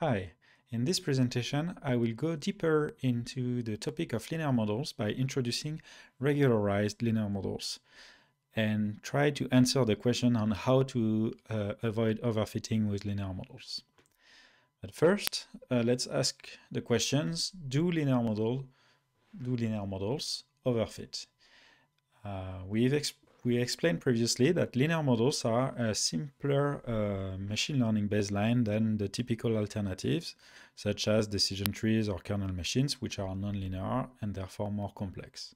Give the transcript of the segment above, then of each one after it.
Hi, in this presentation I will go deeper into the topic of linear models by introducing regularized linear models and try to answer the question on how to uh, avoid overfitting with linear models. But first, uh, let's ask the questions, do linear model do linear models overfit? Uh, we've we explained previously that linear models are a simpler uh, machine learning baseline than the typical alternatives, such as decision trees or kernel machines, which are nonlinear and therefore more complex.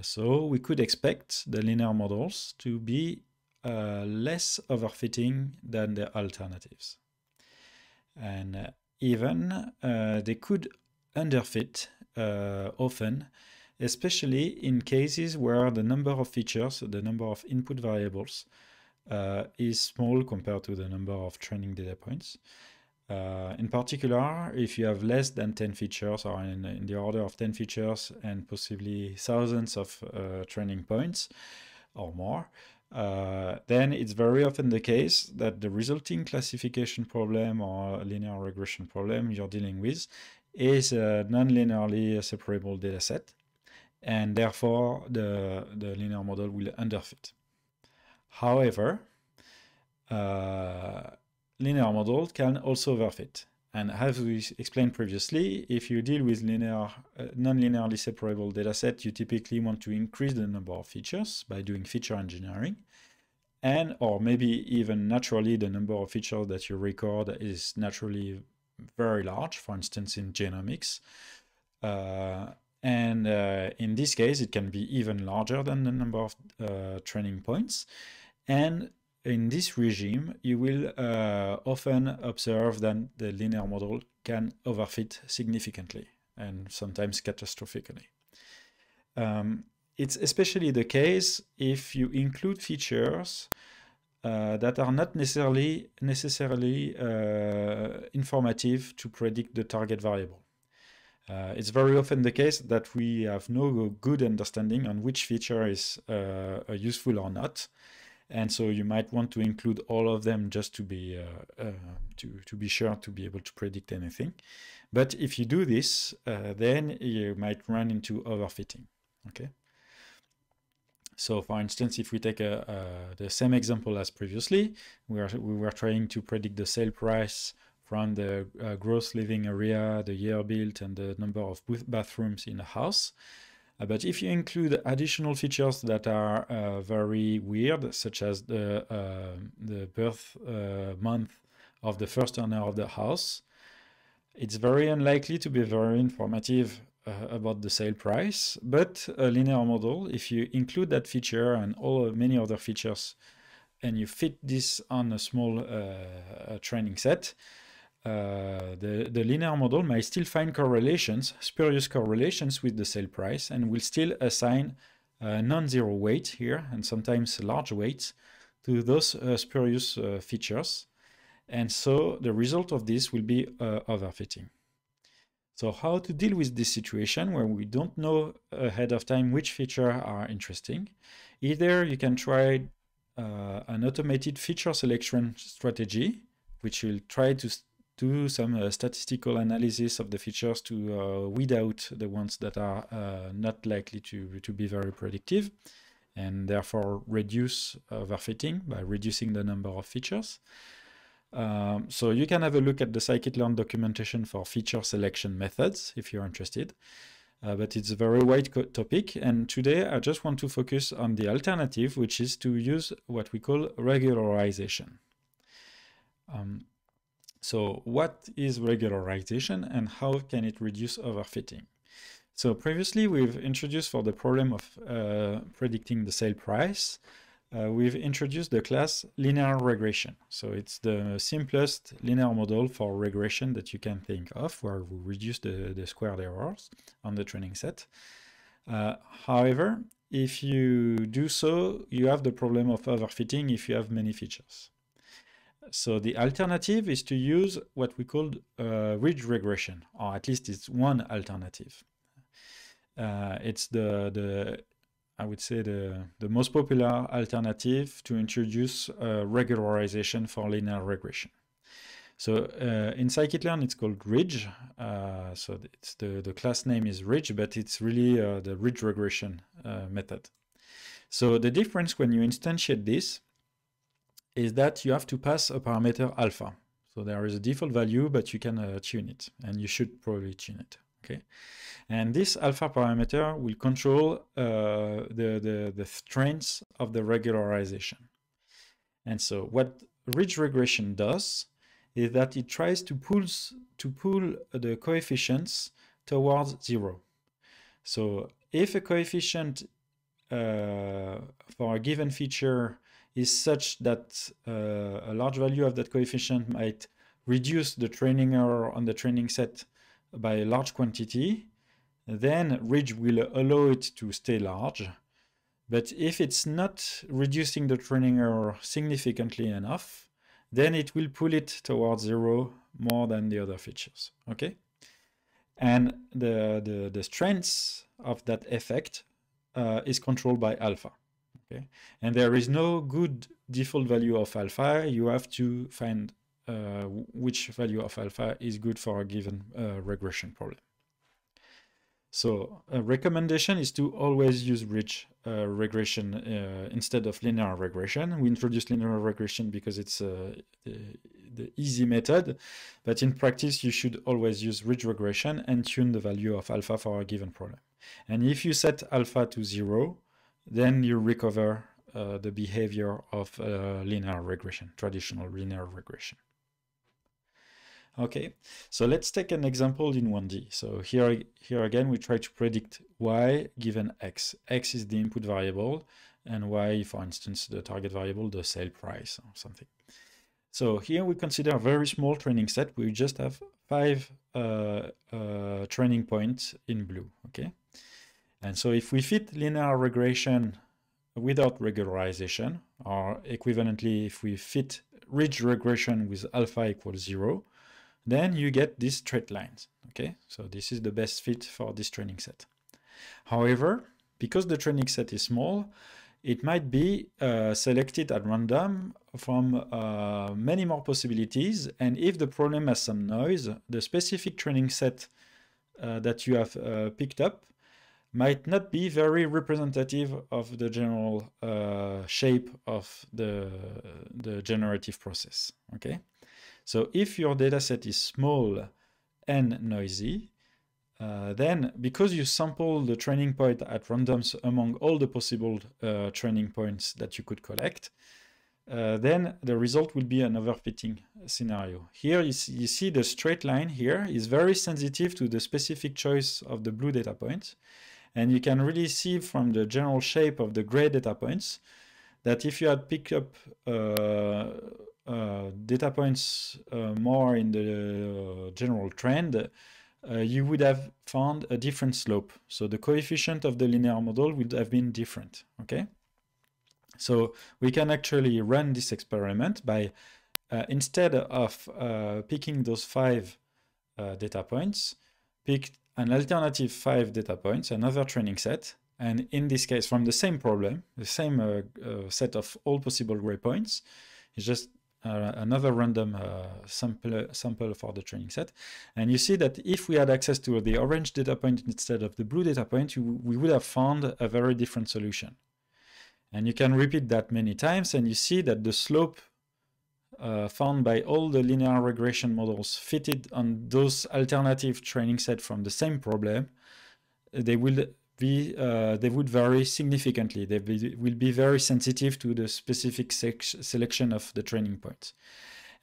So we could expect the linear models to be uh, less overfitting than the alternatives. And uh, even uh, they could underfit uh, often especially in cases where the number of features, the number of input variables, uh, is small compared to the number of training data points. Uh, in particular, if you have less than 10 features or in, in the order of 10 features and possibly thousands of uh, training points or more, uh, then it's very often the case that the resulting classification problem or linear regression problem you're dealing with is a non-linearly separable data set and therefore the, the linear model will underfit. However, uh, linear model can also overfit. And as we explained previously, if you deal with linear, uh, non-linearly separable dataset, you typically want to increase the number of features by doing feature engineering. And, or maybe even naturally, the number of features that you record is naturally very large, for instance, in genomics. Uh, and uh, in this case, it can be even larger than the number of uh, training points. And in this regime, you will uh, often observe that the linear model can overfit significantly and sometimes catastrophically. Um, it's especially the case if you include features uh, that are not necessarily necessarily uh, informative to predict the target variable. Uh, it's very often the case that we have no good understanding on which feature is uh, useful or not. And so you might want to include all of them just to be uh, uh to, to be sure to be able to predict anything. But if you do this, uh, then you might run into overfitting. Okay. So for instance, if we take a, the same example as previously, we, are, we were trying to predict the sale price from the uh, gross living area, the year built, and the number of bathrooms in a house. Uh, but if you include additional features that are uh, very weird, such as the, uh, the birth uh, month of the first owner of the house, it's very unlikely to be very informative uh, about the sale price. But a linear model, if you include that feature and all many other features, and you fit this on a small training set, uh, the, the linear model may still find correlations, spurious correlations with the sale price and will still assign uh, non-zero weight here and sometimes large weights to those uh, spurious uh, features. And so the result of this will be uh, overfitting. So how to deal with this situation where we don't know ahead of time which feature are interesting? Either you can try an automated feature selection strategy, which will try to do some uh, statistical analysis of the features to uh, weed out the ones that are uh, not likely to, to be very predictive and therefore reduce overfitting by reducing the number of features. Um, so you can have a look at the scikit-learn documentation for feature selection methods if you're interested. Uh, but it's a very wide topic. And today I just want to focus on the alternative, which is to use what we call regularization. Um, so what is regularization and how can it reduce overfitting? So previously we've introduced for the problem of uh, predicting the sale price, uh, we've introduced the class linear regression. So it's the simplest linear model for regression that you can think of, where we reduce the, the squared errors on the training set. Uh, however, if you do so, you have the problem of overfitting if you have many features. So the alternative is to use what we call uh, ridge regression, or at least it's one alternative. Uh, it's the the I would say, the, the most popular alternative to introduce uh, regularization for linear regression. So uh, in scikit-learn, it's called Ridge. Uh, so it's the, the class name is Ridge, but it's really uh, the ridge regression uh, method. So the difference when you instantiate this is that you have to pass a parameter alpha. So there is a default value, but you can uh, tune it, and you should probably tune it. Okay, and this alpha parameter will control uh, the, the the strength of the regularization. And so what ridge regression does is that it tries to pulls to pull the coefficients towards zero. So if a coefficient uh, for a given feature is such that uh, a large value of that coefficient might reduce the training error on the training set by a large quantity, then ridge will allow it to stay large. But if it's not reducing the training error significantly enough, then it will pull it towards zero more than the other features, okay? And the, the, the strength of that effect uh, is controlled by alpha. Okay, and there is no good default value of alpha. You have to find uh, which value of alpha is good for a given uh, regression problem. So a recommendation is to always use ridge uh, regression uh, instead of linear regression. We introduced linear regression because it's uh, the, the, easy method, but in practice you should always use ridge regression and tune the value of alpha for a given problem. And if you set alpha to zero, then you recover uh, the behavior of uh, linear regression, traditional linear regression. Okay, so let's take an example in 1D. So here, here again, we try to predict y given x. x is the input variable, and y, for instance, the target variable, the sale price or something. So here we consider a very small training set. We just have five uh, uh, training points in blue, okay? And so if we fit linear regression without regularization, or equivalently, if we fit ridge regression with alpha equals zero, then you get these straight lines. Okay, so this is the best fit for this training set. However, because the training set is small, it might be uh, selected at random from uh, many more possibilities. And if the problem has some noise, the specific training set uh, that you have uh, picked up might not be very representative of the general uh, shape of the, the generative process, okay? So if your dataset is small and noisy, uh, then because you sample the training point at randoms among all the possible uh, training points that you could collect, uh, then the result will be an overfitting scenario. Here you see, you see the straight line here is very sensitive to the specific choice of the blue data point. And you can really see from the general shape of the gray data points that if you had picked up uh, uh, data points uh, more in the uh, general trend, uh, you would have found a different slope. So the coefficient of the linear model would have been different, okay? So we can actually run this experiment by, uh, instead of picking those five data points, pick an alternative five data points, another training set, and in this case, from the same problem, the same uh, uh, set of all possible gray points, it's just uh, another random uh, sample, sample for the training set. And you see that if we had access to the orange data point instead of the blue data point, you, we would have found a very different solution. And you can repeat that many times, and you see that the slope uh, found by all the linear regression models fitted on those alternative training set from the same problem, they will be uh, they would vary significantly. They be, will be very sensitive to the specific selection of the training points.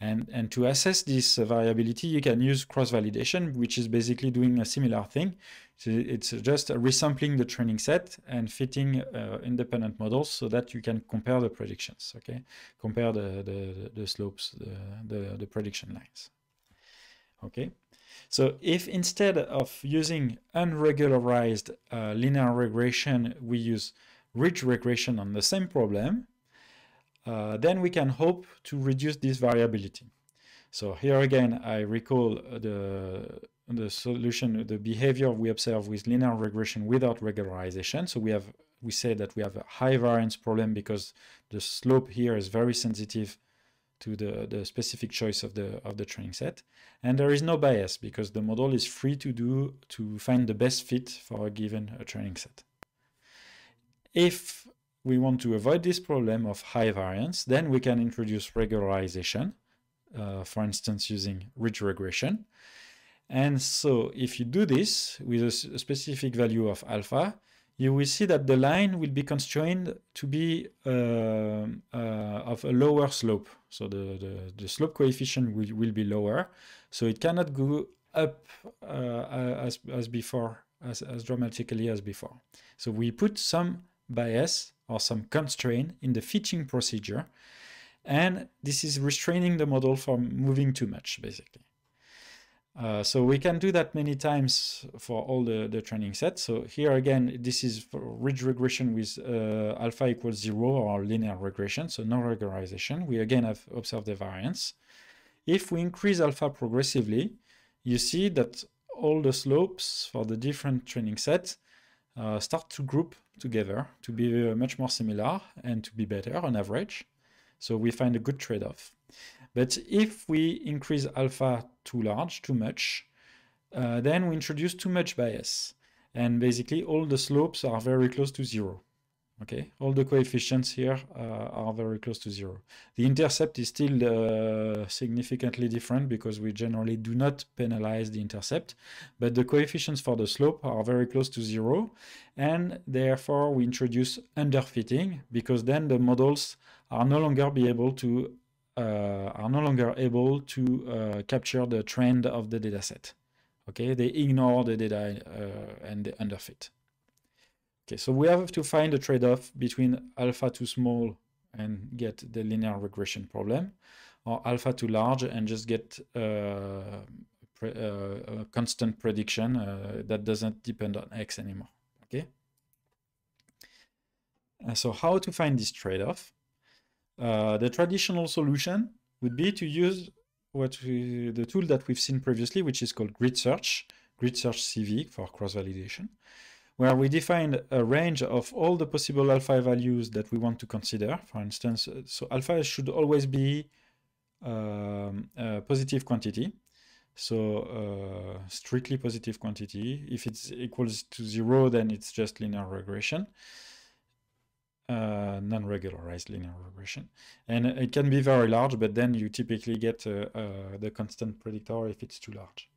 And, and to assess this variability, you can use cross-validation, which is basically doing a similar thing. So it's just resampling the training set and fitting uh, independent models so that you can compare the predictions, okay? Compare the, the, the slopes, the, the, the prediction lines, okay? So if instead of using unregularized uh, linear regression, we use ridge regression on the same problem, uh, then we can hope to reduce this variability. So here again, I recall the, the solution, the behavior we observe with linear regression without regularization. So we have we say that we have a high variance problem because the slope here is very sensitive to the, the specific choice of the of the training set. And there is no bias because the model is free to do to find the best fit for a given a training set. If we want to avoid this problem of high variance, then we can introduce regularization, uh, for instance, using ridge regression. And so if you do this with a, specific value of alpha, you will see that the line will be constrained to be uh, uh, of a lower slope. So the, the, the, slope coefficient will, will be lower. So it cannot go up uh, as, as before, as, as dramatically as before. So we put some bias or some constraint in the fitting procedure. And this is restraining the model from moving too much, basically. Uh, so we can do that many times for all the, the training sets. So here again, this is ridge regression with uh, alpha equals zero or linear regression, so no regularization. We again have observed the variance. If we increase alpha progressively, you see that all the slopes for the different training sets uh, start to group together to be uh, much more similar and to be better on average. So we find a good trade-off. But if we increase alpha too large, too much, uh, then we introduce too much bias. And basically all the slopes are very close to zero. Okay, all the coefficients here uh, are very close to zero. The intercept is still uh, significantly different because we generally do not penalize the intercept, but the coefficients for the slope are very close to zero, and therefore we introduce underfitting because then the models are no longer be able to are no longer able to uh, capture the trend of the dataset. Okay, they ignore the data uh, and the underfit. Okay, so we have to find a trade-off between alpha too small and get the linear regression problem, or alpha too large and just get uh, pre uh, a constant prediction uh, that doesn't depend on x anymore. Okay. so how to find this trade-off? Uh, the traditional solution would be to use what we, the tool that we've seen previously, which is called grid search, grid search CV for cross-validation, where we define a range of all the possible alpha values that we want to consider. For instance, uh, so alpha should always be um, a positive quantity. So uh, strictly positive quantity. If it's equals to zero, then it's just linear regression uh, non-regularized linear regression. And it can be very large, but then you typically get uh, uh, the constant predictor if it's too large.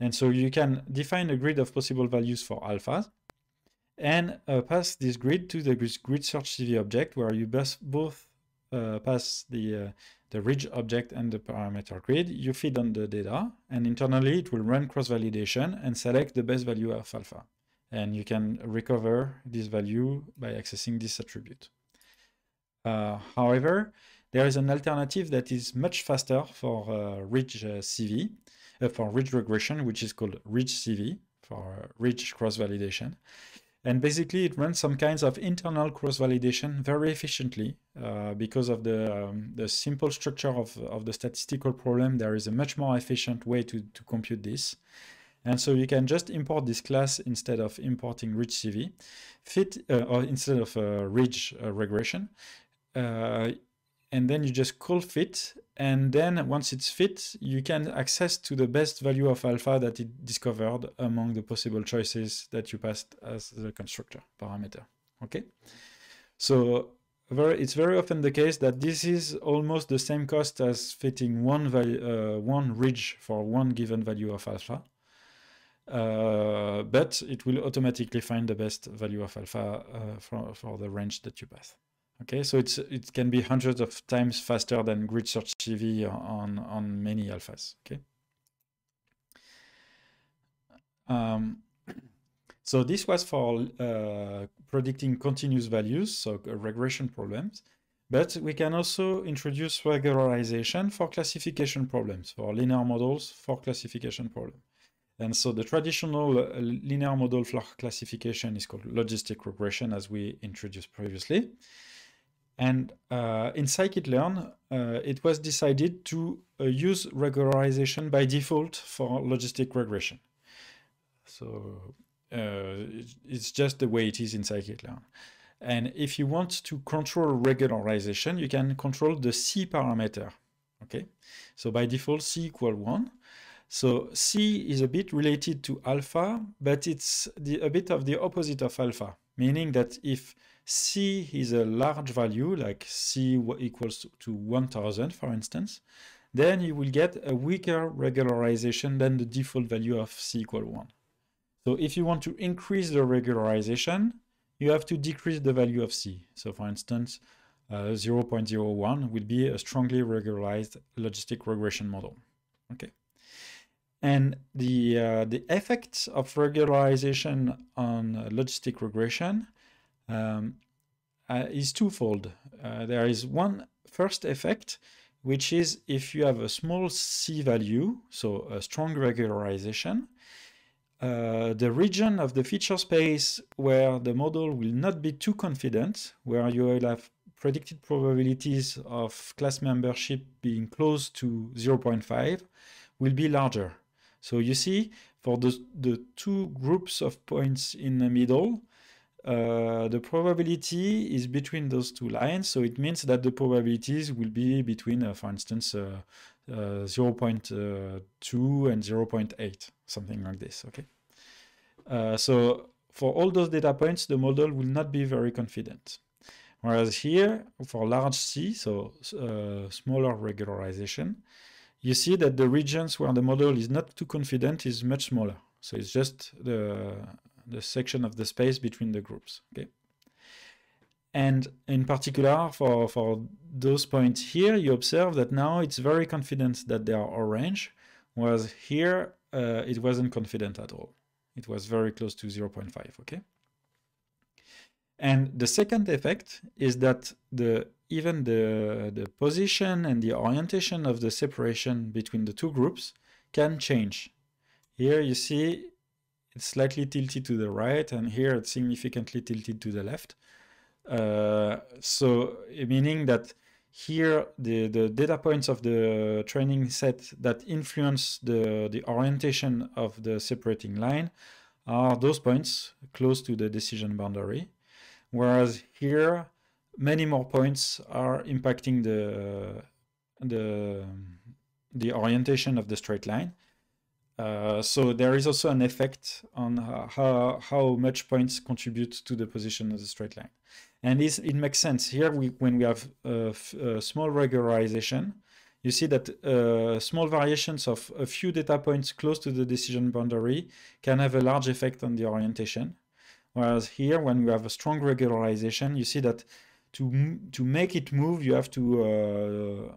And so you can define a grid of possible values for alphas and uh, pass this grid to the grid search CV object where you both uh, pass the, uh, the ridge object and the parameter grid. You feed on the data and internally it will run cross-validation and select the best value of alpha and you can recover this value by accessing this attribute. Uh, however, there is an alternative that is much faster for uh, ridge uh, CV, uh, for ridge regression, which is called ridge CV, for ridge cross-validation. And basically it runs some kinds of internal cross-validation very efficiently uh, because of the, um, the simple structure of, of the statistical problem. There is a much more efficient way to, to compute this. And so you can just import this class instead of importing ridge CV, fit uh, or instead of uh, ridge uh, regression. Uh, and then you just call fit. And then once it's fit, you can access to the best value of alpha that it discovered among the possible choices that you passed as the constructor parameter. Okay. So it's very often the case that this is almost the same cost as fitting one uh, one ridge for one given value of alpha. Uh, but it will automatically find the best value of alpha uh, for, for the range that you pass. Okay, so it's it can be hundreds of times faster than grid search CV on on many alphas. Okay. Um, so this was for uh, predicting continuous values, so regression problems. But we can also introduce regularization for classification problems, for linear models for classification problems. And so the traditional uh, linear model for classification is called logistic regression, as we introduced previously. And uh, in scikit-learn, uh, it was decided to uh, use regularization by default for logistic regression. So uh, it's just the way it is in scikit-learn. And if you want to control regularization, you can control the C parameter. Okay, so by default, C equal one. So C is a bit related to alpha, but it's the, a bit of the opposite of alpha, meaning that if C is a large value, like C equals to 1000, for instance, then you will get a weaker regularization than the default value of C equal 1. So if you want to increase the regularization, you have to decrease the value of C. So for instance, uh, 0.01 will be a strongly regularized logistic regression model. Okay. And the, uh, the effect of regularization on logistic regression um, uh, is twofold. Uh, there is one first effect, which is if you have a small C value, so a strong regularization, uh, the region of the feature space where the model will not be too confident, where you will have predicted probabilities of class membership being close to 0.5, will be larger. So you see, for the, the two groups of points in the middle, uh, the probability is between those two lines. So it means that the probabilities will be between, uh, for instance, uh, uh 0.2 and 0.8, something like this, okay? Uh, so for all those data points, the model will not be very confident. Whereas here, for large C, so uh, smaller regularization, you see that the regions where the model is not too confident is much smaller. So it's just the, the section of the space between the groups. Okay. And in particular, for, for those points here, you observe that now it's very confident that they are orange, whereas here uh, it wasn't confident at all. It was very close to 0.5, okay? And the second effect is that the even the, the position and the orientation of the separation between the two groups can change. Here you see it's slightly tilted to the right and here it's significantly tilted to the left. Uh, so meaning that here the, the data points of the training set that influence the, the orientation of the separating line are those points close to the decision boundary. Whereas here, many more points are impacting the, the, the orientation of the straight line. Uh, so there is also an effect on how, how much points contribute to the position of the straight line. And this, it makes sense. Here, we, when we have a, a small regularization, you see that uh, small variations of a few data points close to the decision boundary can have a large effect on the orientation. Whereas here, when we have a strong regularization, you see that to, to make it move, you have to, uh,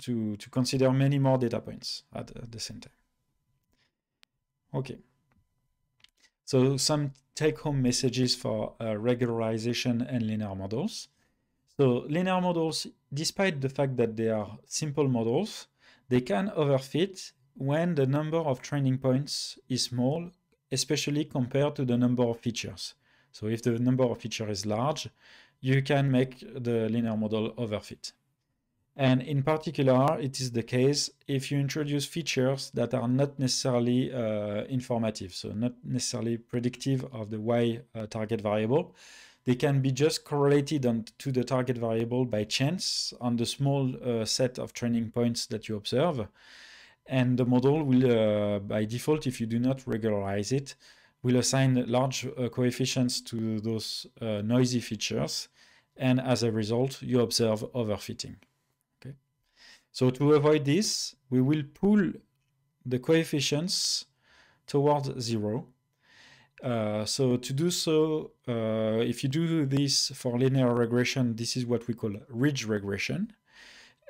to, to consider many more data points at, at the same time. Okay. So some take-home messages for uh, regularization and linear models. So linear models, despite the fact that they are simple models, they can overfit when the number of training points is small, especially compared to the number of features. So if the number of features is large, you can make the linear model overfit. And in particular, it is the case if you introduce features that are not necessarily uh, informative, so not necessarily predictive of the Y uh, target variable. They can be just correlated on, to the target variable by chance on the small uh, set of training points that you observe. And the model will, uh, by default, if you do not regularize it, will assign large uh, coefficients to those uh, noisy features. And as a result, you observe overfitting. Okay? So to avoid this, we will pull the coefficients towards zero. Uh, so to do so, uh, if you do this for linear regression, this is what we call ridge regression.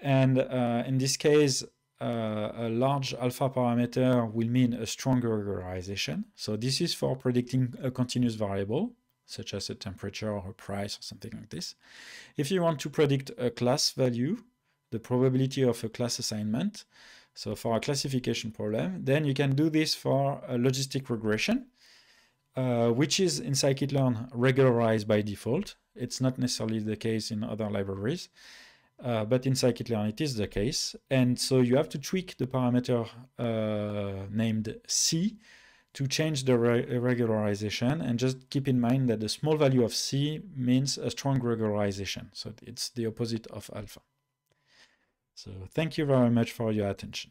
And uh, in this case, uh, a large alpha parameter will mean a stronger regularization. So this is for predicting a continuous variable, such as a temperature or a price or something like this. If you want to predict a class value, the probability of a class assignment. So for a classification problem, then you can do this for a logistic regression, uh, which is in scikit-learn regularized by default. It's not necessarily the case in other libraries, uh, but in scikit-learn it is the case. And so you have to tweak the parameter uh, named C to change the re regularization and just keep in mind that the small value of C means a strong regularization. So it's the opposite of alpha. So thank you very much for your attention.